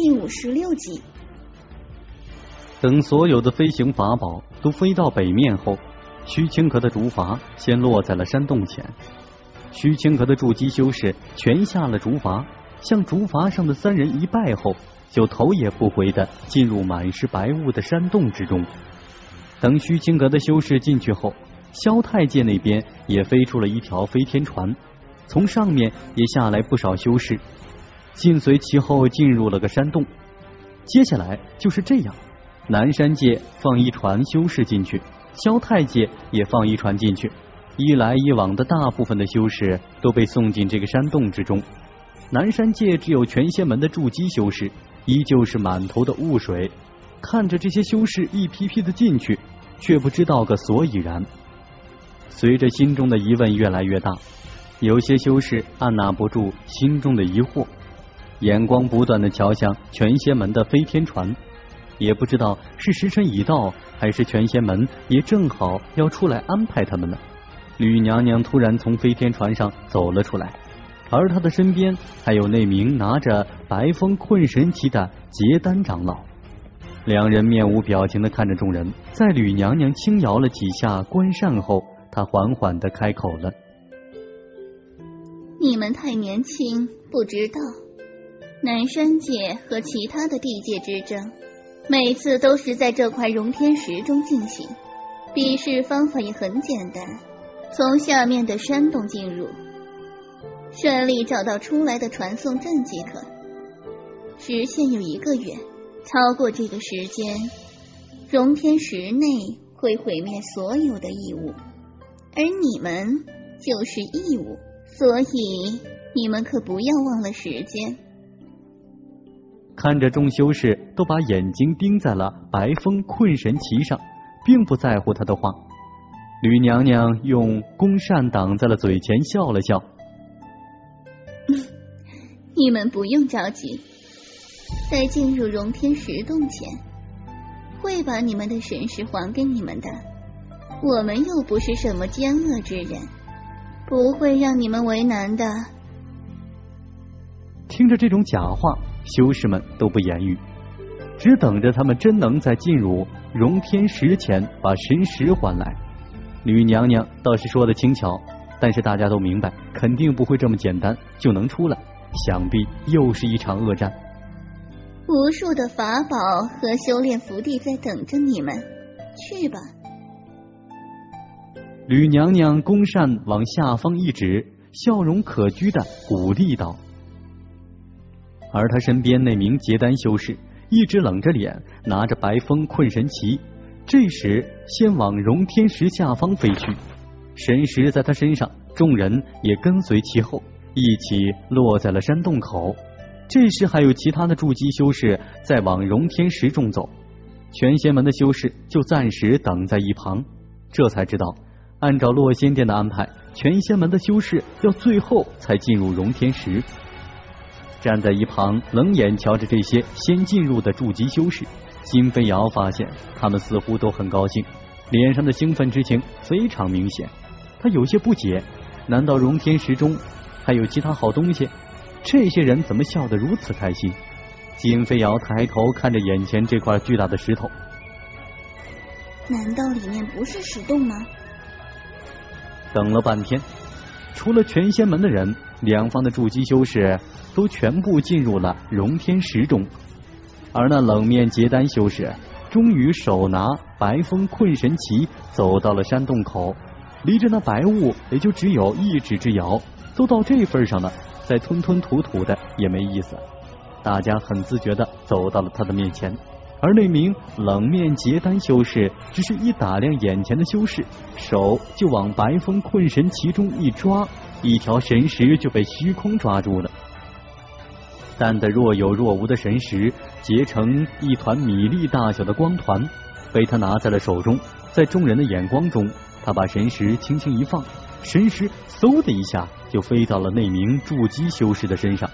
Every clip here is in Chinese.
第五十六集。等所有的飞行法宝都飞到北面后，虚清河的竹筏先落在了山洞前。虚清河的筑基修士全下了竹筏，向竹筏上的三人一拜后，就头也不回的进入满是白雾的山洞之中。等虚清阁的修士进去后，萧太监那边也飞出了一条飞天船，从上面也下来不少修士，紧随其后进入了个山洞。接下来就是这样。南山界放一船修士进去，萧太界也放一船进去，一来一往的大部分的修士都被送进这个山洞之中。南山界只有全仙门的筑基修士，依旧是满头的雾水，看着这些修士一批批的进去，却不知道个所以然。随着心中的疑问越来越大，有些修士按捺不住心中的疑惑，眼光不断的瞧向全仙门的飞天船。也不知道是时辰已到，还是全仙门也正好要出来安排他们呢。吕娘娘突然从飞天船上走了出来，而她的身边还有那名拿着白风困神旗的结丹长老。两人面无表情的看着众人，在吕娘娘轻摇了几下关扇后，她缓缓的开口了：“你们太年轻，不知道南山界和其他的地界之争。”每次都是在这块融天石中进行，比试方法也很简单，从下面的山洞进入，顺利找到出来的传送阵即可。时限有一个月，超过这个时间，融天石内会毁灭所有的异物，而你们就是异物，所以你们可不要忘了时间。看着众修士都把眼睛盯在了白风困神旗上，并不在乎他的话。吕娘娘用弓扇挡在了嘴前，笑了笑：“ 你们不用着急，在进入融天石洞前，会把你们的神石还给你们的。我们又不是什么奸恶之人，不会让你们为难的。”听着这种假话。修士们都不言语，只等着他们真能在进入融天石前把神石还来。吕娘娘倒是说的轻巧，但是大家都明白，肯定不会这么简单就能出来。想必又是一场恶战。无数的法宝和修炼福地在等着你们，去吧。吕娘娘弓扇往下方一指，笑容可掬的鼓励道。而他身边那名结丹修士一直冷着脸，拿着白风困神旗，这时先往融天石下方飞去。神石在他身上，众人也跟随其后，一起落在了山洞口。这时还有其他的筑基修士在往融天石中走，全仙门的修士就暂时等在一旁。这才知道，按照洛仙殿的安排，全仙门的修士要最后才进入融天石。站在一旁冷眼瞧着这些先进入的筑基修士，金飞瑶发现他们似乎都很高兴，脸上的兴奋之情非常明显。他有些不解，难道融天石中还有其他好东西？这些人怎么笑得如此开心？金飞瑶抬头看着眼前这块巨大的石头，难道里面不是石洞吗？等了半天，除了全仙门的人，两方的筑基修士。都全部进入了融天石中，而那冷面结丹修士终于手拿白风困神旗走到了山洞口，离着那白雾也就只有一指之遥。都到这份上了，再吞吞吐吐的也没意思。大家很自觉的走到了他的面前，而那名冷面结丹修士只是一打量眼前的修士，手就往白风困神旗中一抓，一条神石就被虚空抓住了。淡的若有若无的神石结成一团米粒大小的光团，被他拿在了手中。在众人的眼光中，他把神石轻轻一放，神石嗖的一下就飞到了那名筑基修士的身上。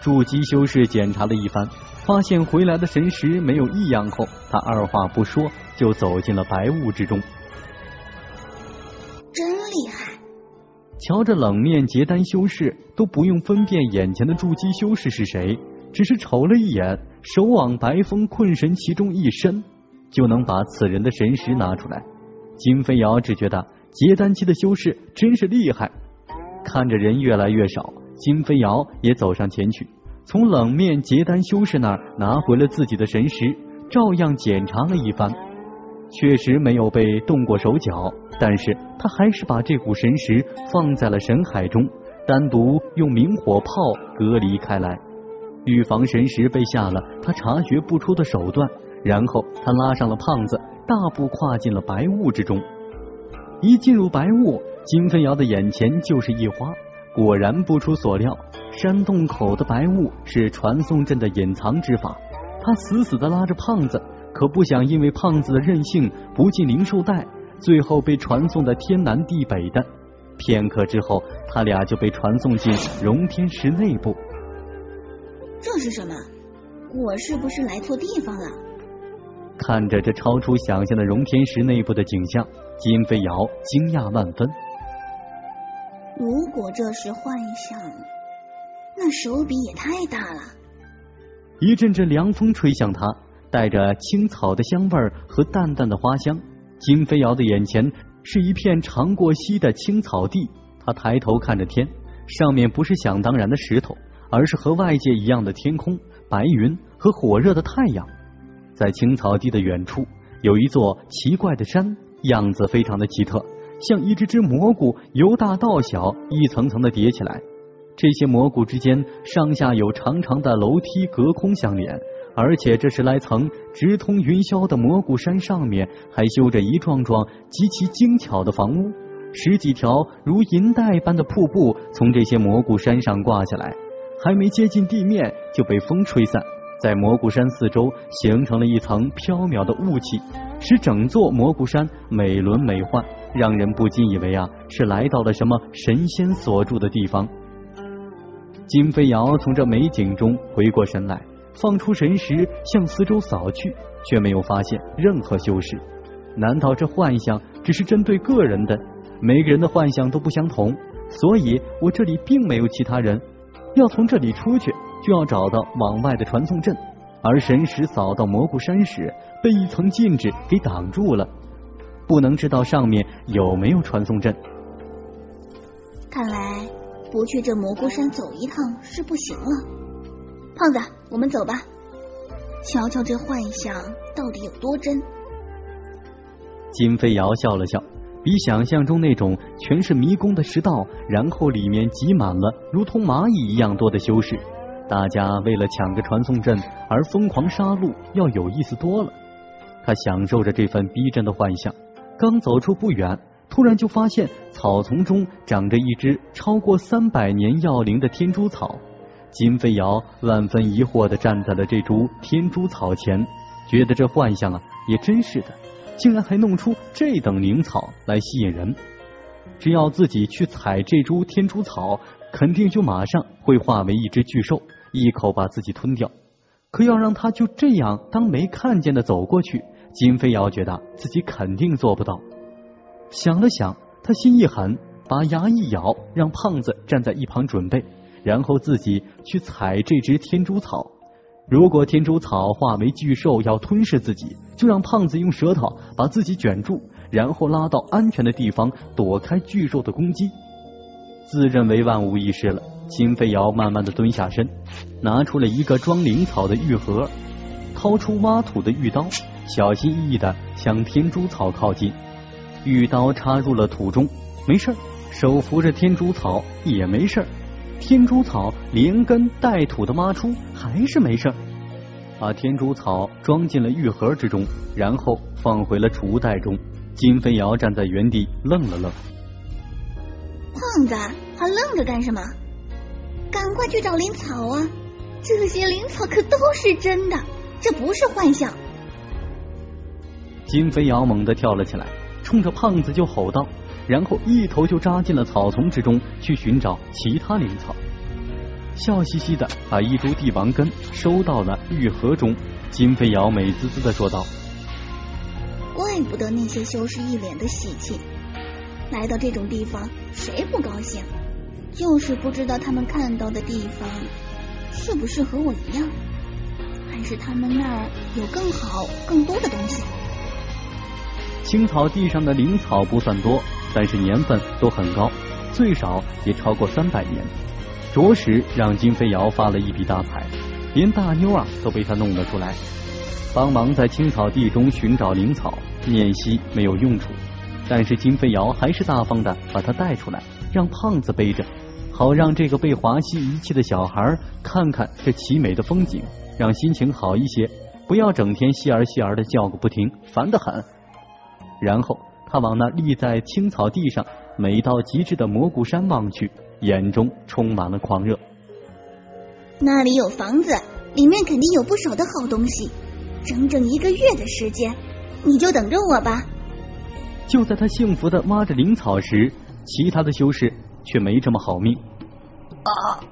筑基修士检查了一番，发现回来的神石没有异样后，他二话不说就走进了白雾之中。瞧着冷面结丹修士，都不用分辨眼前的筑基修士是谁，只是瞅了一眼，手往白风困神其中一伸，就能把此人的神识拿出来。金飞瑶只觉得结丹期的修士真是厉害。看着人越来越少，金飞瑶也走上前去，从冷面结丹修士那儿拿回了自己的神识，照样检查了一番，确实没有被动过手脚。但是他还是把这股神识放在了神海中，单独用明火炮隔离开来，预防神识被下了他察觉不出的手段。然后他拉上了胖子。大步跨进了白雾之中，一进入白雾，金飞瑶的眼前就是一花。果然不出所料，山洞口的白雾是传送阵的隐藏之法。他死死的拉着胖子，可不想因为胖子的任性不进灵兽带，最后被传送的天南地北的。片刻之后，他俩就被传送进荣天石内部。这是什么？我是不是来错地方了？看着这超出想象的荣天石内部的景象，金飞瑶惊讶万分。如果这是幻象，那手笔也太大了。一阵阵凉风吹向他，带着青草的香味和淡淡的花香。金飞瑶的眼前是一片长过膝的青草地，他抬头看着天，上面不是想当然的石头，而是和外界一样的天空、白云和火热的太阳。在青草地的远处，有一座奇怪的山，样子非常的奇特，像一只只蘑菇，由大到小，一层层的叠起来。这些蘑菇之间上下有长长的楼梯隔空相连，而且这十来层直通云霄的蘑菇山上面还修着一幢幢极其精巧的房屋，十几条如银带般的瀑布从这些蘑菇山上挂下来，还没接近地面就被风吹散。在蘑菇山四周形成了一层飘渺的雾气，使整座蘑菇山美轮美奂，让人不禁以为啊是来到了什么神仙所住的地方。金飞瑶从这美景中回过神来，放出神识向四周扫去，却没有发现任何修士。难道这幻象只是针对个人的？每个人的幻象都不相同，所以我这里并没有其他人。要从这里出去。就要找到往外的传送阵，而神识扫到蘑菇山时，被一层禁制给挡住了，不能知道上面有没有传送阵。看来不去这蘑菇山走一趟是不行了。胖子，我们走吧，瞧瞧这幻象到底有多真。金飞瑶笑了笑，比想象中那种全是迷宫的石道，然后里面挤满了如同蚂蚁一样多的修士。大家为了抢个传送阵而疯狂杀戮，要有意思多了。他享受着这份逼真的幻象，刚走出不远，突然就发现草丛中长着一只超过三百年药龄的天珠草。金飞瑶万分疑惑的站在了这株天珠草前，觉得这幻象啊也真是的，竟然还弄出这等灵草来吸引人。只要自己去采这株天珠草，肯定就马上会化为一只巨兽。一口把自己吞掉，可要让他就这样当没看见的走过去，金飞瑶觉得自己肯定做不到。想了想，他心一狠，把牙一咬，让胖子站在一旁准备，然后自己去采这只天珠草。如果天珠草化为巨兽要吞噬自己，就让胖子用舌头把自己卷住，然后拉到安全的地方躲开巨兽的攻击。自认为万无一失了。金飞瑶慢慢的蹲下身，拿出了一个装灵草的玉盒，掏出挖土的玉刀，小心翼翼的向天珠草靠近。玉刀插入了土中，没事手扶着天珠草也没事天珠草连根带土的挖出，还是没事把天珠草装进了玉盒之中，然后放回了储物袋中。金飞瑶站在原地愣了愣，胖子还愣着干什么？赶快去找灵草啊！这些灵草可都是真的，这不是幻象。金飞瑶猛地跳了起来，冲着胖子就吼道，然后一头就扎进了草丛之中，去寻找其他灵草。笑嘻嘻的把一株帝王根收到了玉盒中，金飞瑶美滋滋的说道：“怪不得那些修士一脸的喜气，来到这种地方，谁不高兴？”就是不知道他们看到的地方是不是和我一样。还是他们那儿有更好、更多的东西？青草地上的灵草不算多，但是年份都很高，最少也超过三百年，着实让金飞瑶发了一笔大财，连大妞啊都被他弄了出来，帮忙在青草地中寻找灵草。念希没有用处，但是金飞瑶还是大方的把他带出来，让胖子背着，好让这个被华西遗弃的小孩看看这奇美的风景，让心情好一些，不要整天嘻儿嘻儿的叫个不停，烦得很。然后他往那立在青草地上美到极致的蘑菇山望去，眼中充满了狂热。那里有房子，里面肯定有不少的好东西。整整一个月的时间。你就等着我吧。就在他幸福的挖着灵草时，其他的修士却没这么好命。啊！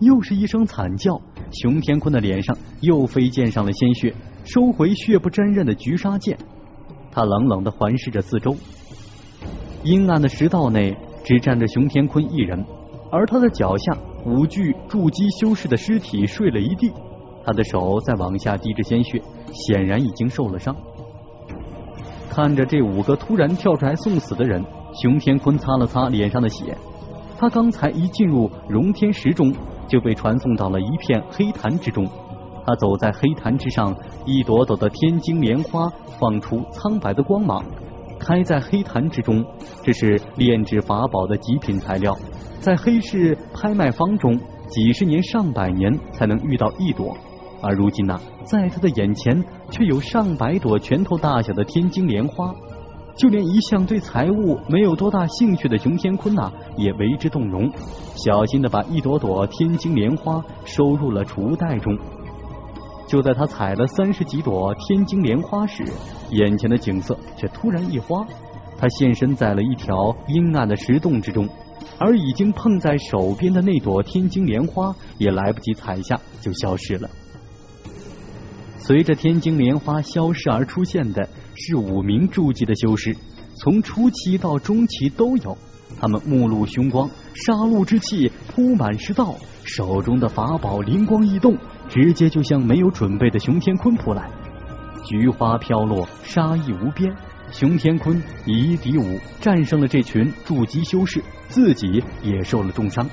又是一声惨叫，熊天坤的脸上又飞溅上了鲜血，收回血不沾刃的菊砂剑。他冷冷的环视着四周，阴暗的石道内只站着熊天坤一人，而他的脚下五具筑基修士的尸体睡了一地，他的手在往下滴着鲜血，显然已经受了伤。看着这五个突然跳出来送死的人，熊天坤擦了擦脸上的血。他刚才一进入荣天石中，就被传送到了一片黑潭之中。他走在黑潭之上，一朵朵的天津莲花放出苍白的光芒，开在黑潭之中。这是炼制法宝的极品材料，在黑市拍卖方中，几十年、上百年才能遇到一朵。而如今呢，在他的眼前却有上百朵拳头大小的天津莲花，就连一向对财物没有多大兴趣的熊天坤呐，也为之动容，小心的把一朵朵天津莲花收入了储物袋中。就在他采了三十几朵天津莲花时，眼前的景色却突然一花，他现身在了一条阴暗的石洞之中。而已经碰在手边的那朵天津莲花也来不及采下，就消失了。随着天津莲花消失而出现的是五名筑基的修士，从初期到中期都有。他们目露凶光，杀戮之气铺满石道，手中的法宝灵光一动，直接就向没有准备的熊天坤扑来。菊花飘落，杀意无边。熊天坤以一敌五，战胜了这群筑基修士，自己也受了重伤。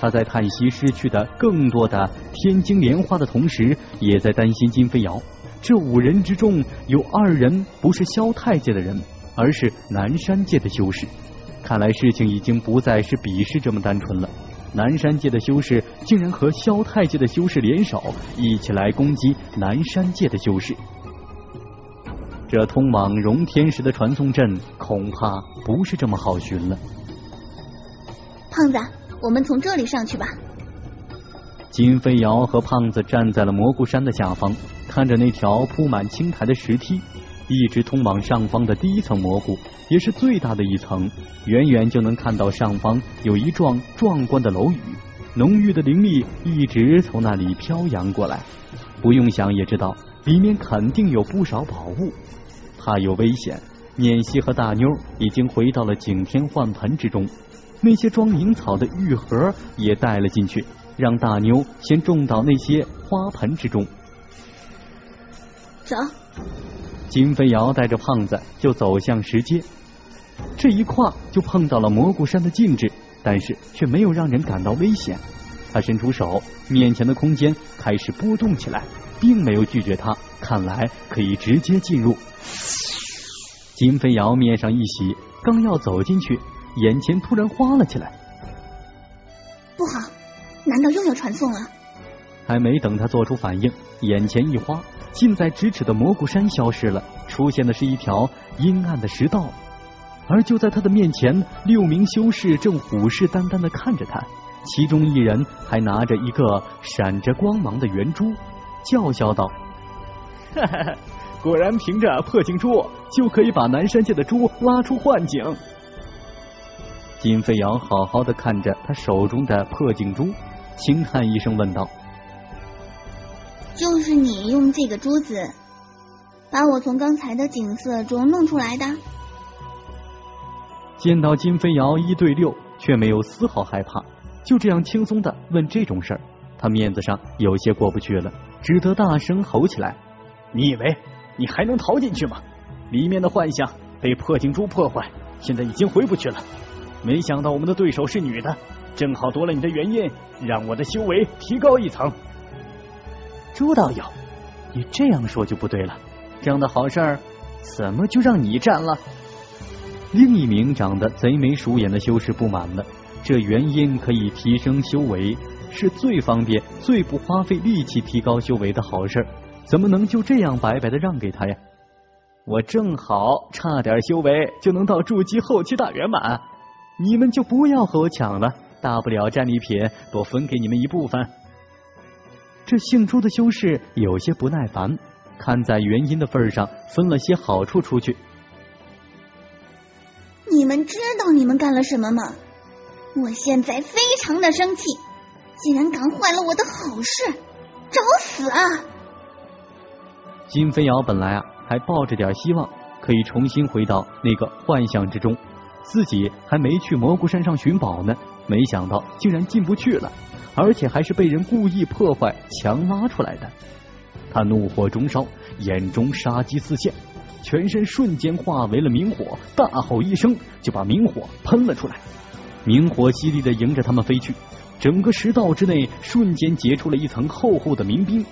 他在叹息失去的更多的天津莲花的同时，也在担心金飞瑶。这五人之中有二人不是萧太界的人，而是南山界的修士。看来事情已经不再是比试这么单纯了。南山界的修士竟然和萧太界的修士联手，一起来攻击南山界的修士。这通往荣天石的传送阵恐怕不是这么好寻了。胖子。我们从这里上去吧。金飞瑶和胖子站在了蘑菇山的下方，看着那条铺满青苔的石梯，一直通往上方的第一层蘑菇，也是最大的一层。远远就能看到上方有一幢壮观的楼宇，浓郁的灵力一直从那里飘扬过来。不用想也知道，里面肯定有不少宝物。怕有危险，念希和大妞已经回到了景天换盆之中。那些装灵草的玉盒也带了进去，让大妞先种到那些花盆之中。走，金飞瑶带着胖子就走向石阶，这一跨就碰到了蘑菇山的禁制，但是却没有让人感到危险。他伸出手，面前的空间开始波动起来，并没有拒绝他，看来可以直接进入。金飞瑶面上一喜，刚要走进去。眼前突然花了起来，不好！难道又要传送了？还没等他做出反应，眼前一花，近在咫尺的蘑菇山消失了，出现的是一条阴暗的石道。而就在他的面前，六名修士正虎视眈眈的看着他，其中一人还拿着一个闪着光芒的圆珠，叫嚣道：“哈哈，果然凭着破镜珠就可以把南山界的珠拉出幻境。”金飞瑶好好的看着他手中的破镜珠，轻叹一声问道：“就是你用这个珠子把我从刚才的景色中弄出来的？”见到金飞瑶一对六，却没有丝毫害怕，就这样轻松的问这种事儿，他面子上有些过不去了。只得大声吼起来：“你以为你还能逃进去吗？里面的幻象被破镜珠破坏，现在已经回不去了。没想到我们的对手是女的，正好夺了你的元婴，让我的修为提高一层。”朱道友，你这样说就不对了。这样的好事儿，怎么就让你占了？另一名长得贼眉鼠眼的修士不满了。这元婴可以提升修为，是最方便、最不花费力气提高修为的好事，怎么能就这样白白的让给他呀？我正好差点修为就能到筑基后期大圆满，你们就不要和我抢了，大不了战利品多分给你们一部分。这姓朱的修士有些不耐烦，看在元因的份上，分了些好处出去。你们知道你们干了什么吗？我现在非常的生气，竟然敢坏了我的好事，找死啊！金飞瑶本来啊还抱着点希望，可以重新回到那个幻象之中，自己还没去蘑菇山上寻宝呢，没想到竟然进不去了，而且还是被人故意破坏、强拉出来的。他怒火中烧，眼中杀机四现，全身瞬间化为了明火，大吼一声就把明火喷了出来。明火犀利的迎着他们飞去，整个石道之内瞬间结出了一层厚厚的明冰。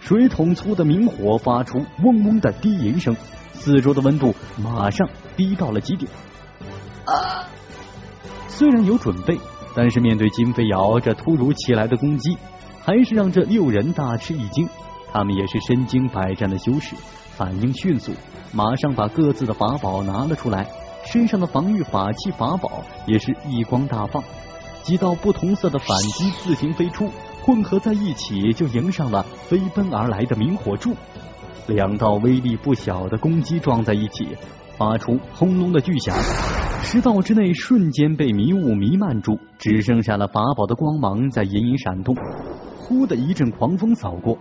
水桶粗的明火发出嗡嗡的低吟声，四周的温度马上低到了极点。啊！虽然有准备，但是面对金飞瑶这突如其来的攻击，还是让这六人大吃一惊。他们也是身经百战的修士，反应迅速，马上把各自的法宝拿了出来。身上的防御法器法宝也是一光大放，几道不同色的反击自行飞出，混合在一起就迎上了飞奔而来的明火柱。两道威力不小的攻击撞在一起，发出轰隆的巨响，石道之内瞬间被迷雾弥漫住，只剩下了法宝的光芒在隐隐闪动。忽的一阵狂风扫过，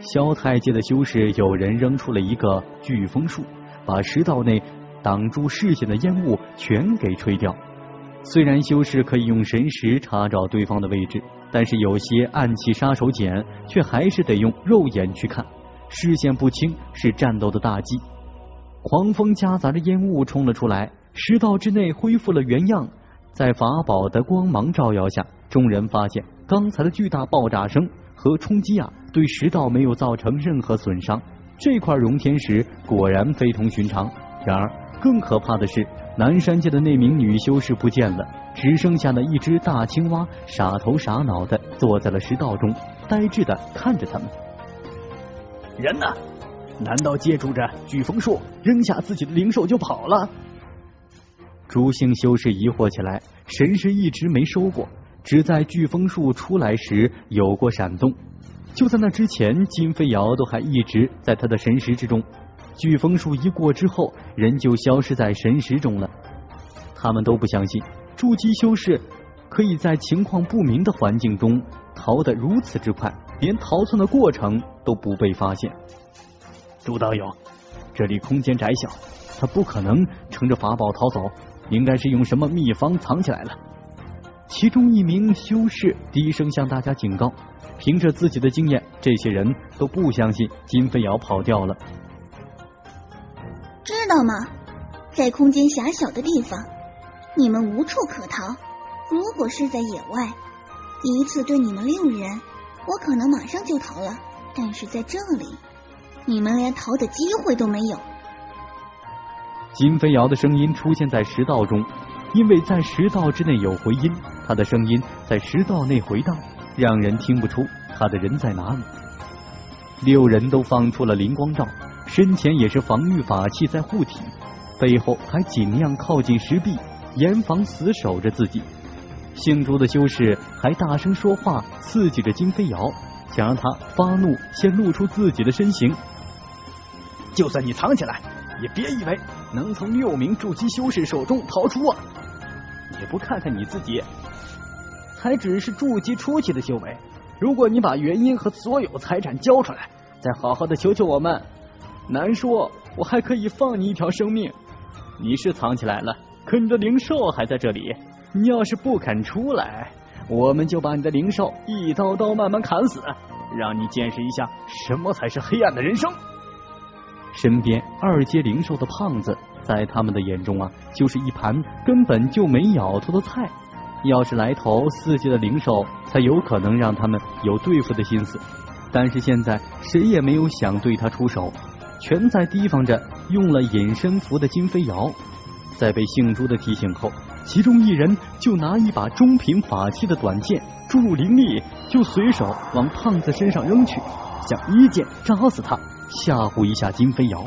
萧太界的修士有人扔出了一个飓风术，把石道内。挡住视线的烟雾全给吹掉。虽然修士可以用神识查找对方的位置，但是有些暗器杀手锏却还是得用肉眼去看，视线不清是战斗的大忌。狂风夹杂着烟雾冲了出来，石道之内恢复了原样。在法宝的光芒照耀下，众人发现刚才的巨大爆炸声和冲击啊，对石道没有造成任何损伤。这块熔天石果然非同寻常。然而。更可怕的是，南山界的那名女修士不见了，只剩下了一只大青蛙，傻头傻脑的坐在了石道中，呆滞的看着他们。人呢？难道借助着飓风术，扔下自己的灵兽就跑了？朱姓修士疑惑起来，神识一直没收过，只在飓风术出来时有过闪动。就在那之前，金飞瑶都还一直在他的神识之中。飓风术一过之后，人就消失在神识中了。他们都不相信筑基修士可以在情况不明的环境中逃得如此之快，连逃窜的过程都不被发现。朱道友，这里空间窄小，他不可能乘着法宝逃走，应该是用什么秘方藏起来了。其中一名修士低声向大家警告：凭着自己的经验，这些人都不相信金飞瑶跑掉了。知道吗？在空间狭小的地方，你们无处可逃。如果是在野外，一次对你们六人，我可能马上就逃了。但是在这里，你们连逃的机会都没有。金飞瑶的声音出现在石道中，因为在石道之内有回音，他的声音在石道内回荡，让人听不出他的人在哪里。六人都放出了灵光罩。身前也是防御法器在护体，背后还尽量靠近石壁，严防死守着自己。姓朱的修士还大声说话，刺激着金飞瑶，想让他发怒，先露出自己的身形。就算你藏起来，也别以为能从六名筑基修士手中逃出啊！你不看看你自己，还只是筑基初期的修为。如果你把原因和所有财产交出来，再好好的求求我们。难说，我还可以放你一条生命。你是藏起来了，可你的灵兽还在这里。你要是不肯出来，我们就把你的灵兽一刀刀慢慢砍死，让你见识一下什么才是黑暗的人生。身边二阶灵兽的胖子，在他们的眼中啊，就是一盘根本就没咬头的菜。要是来头四阶的灵兽，才有可能让他们有对付的心思。但是现在谁也没有想对他出手，全在提防着用了隐身符的金飞瑶。在被姓朱的提醒后，其中一人就拿一把中品法器的短剑注入灵力，就随手往胖子身上扔去，想一剑扎死他，吓唬一下金飞瑶。